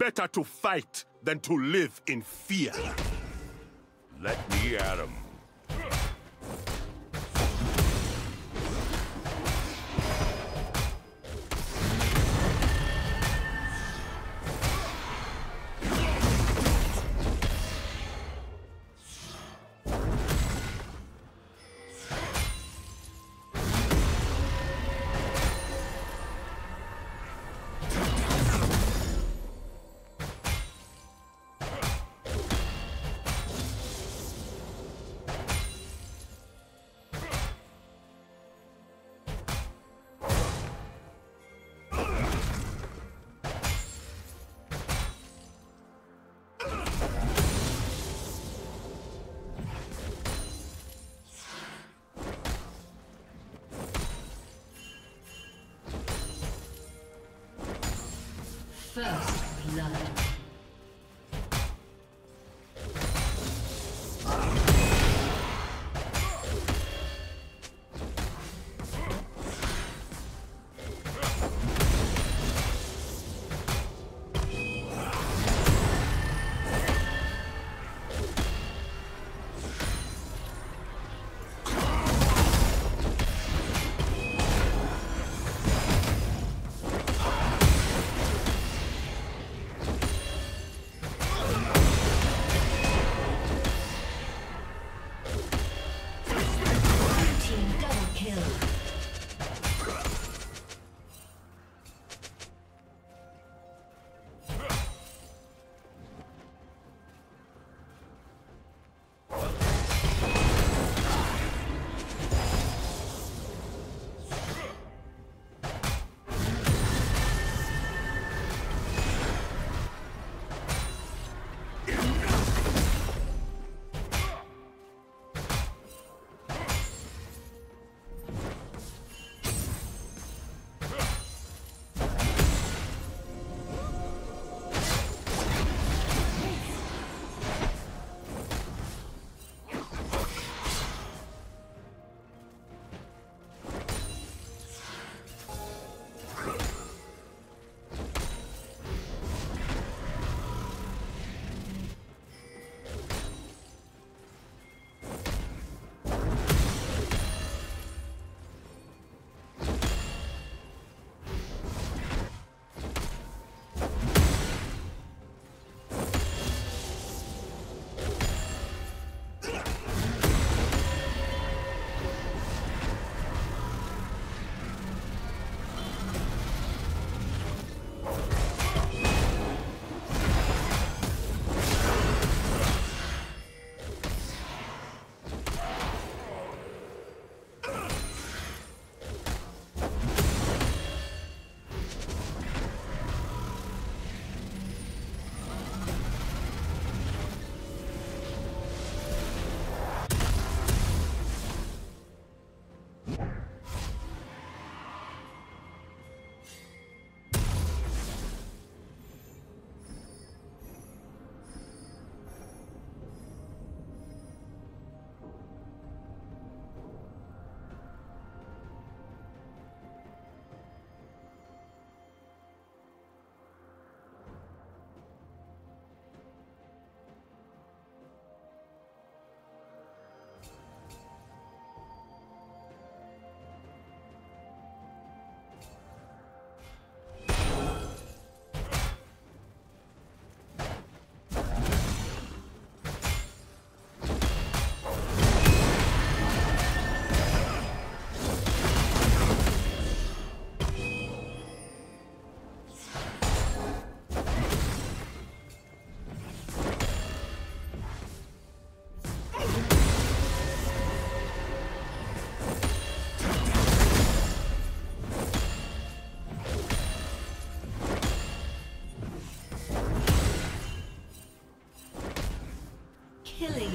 better to fight than to live in fear. Let me at him. First blood.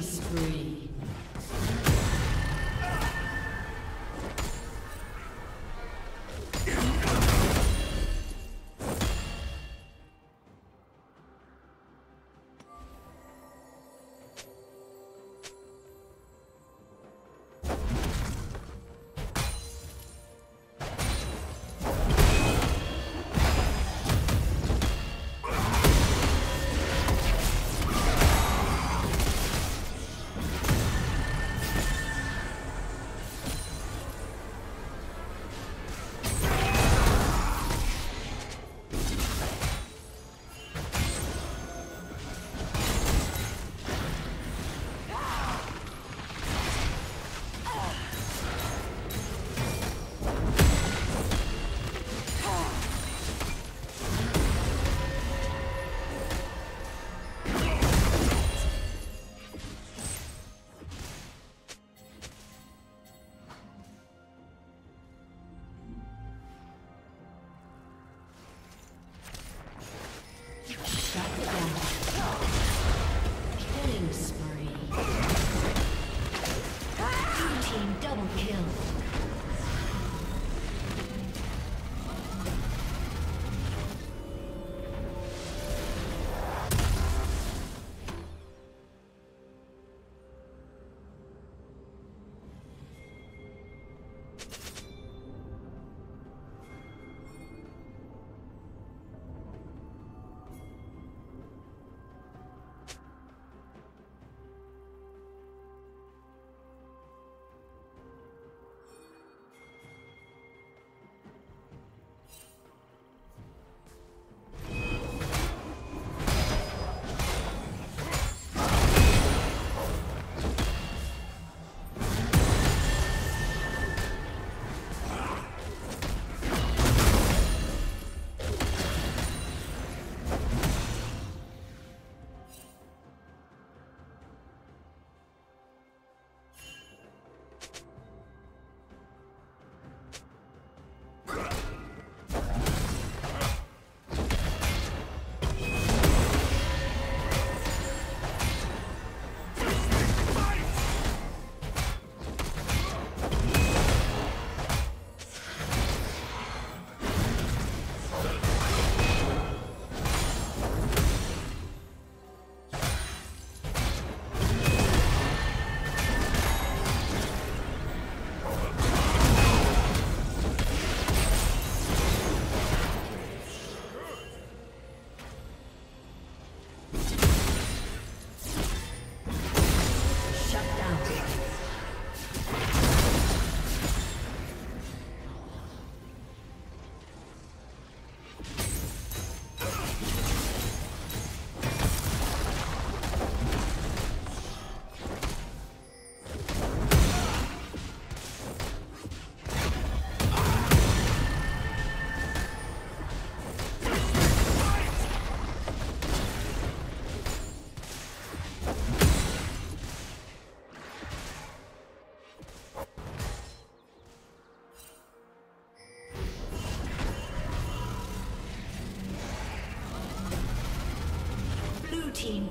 Killing spree.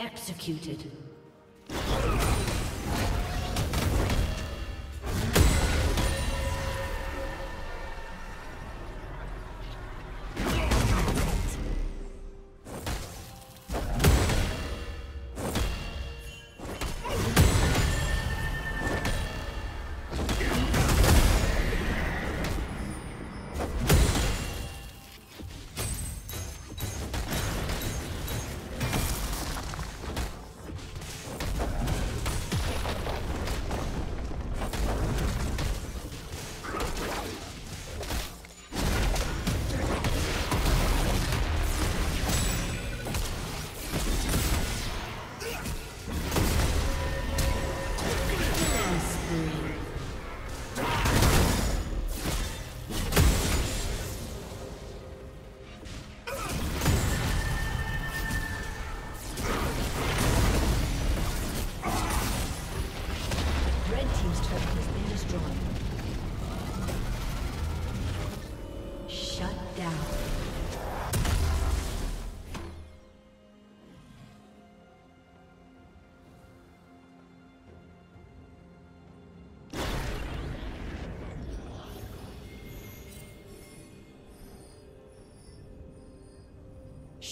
Executed.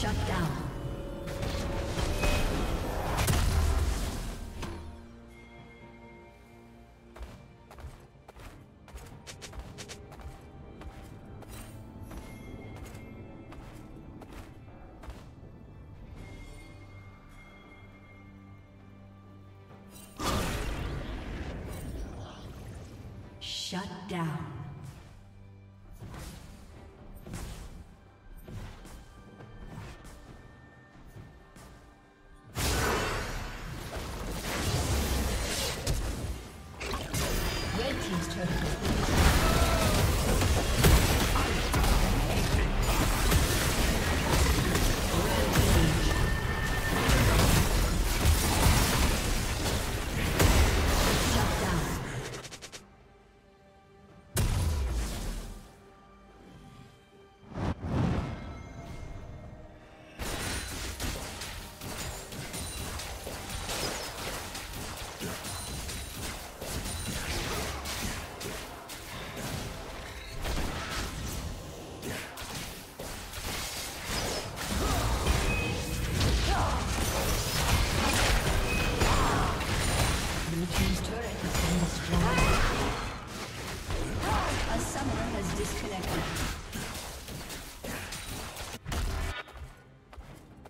Shut down.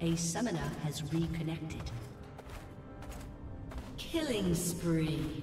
A summoner has reconnected. Killing spree.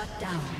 Shut down.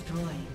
destroyed.